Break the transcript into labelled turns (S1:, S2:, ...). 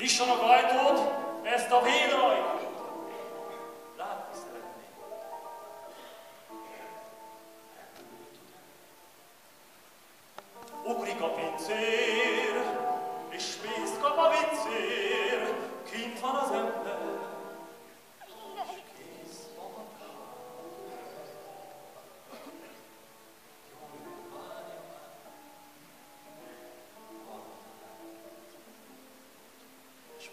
S1: Nyissanak ajtót, ezt a védrajt!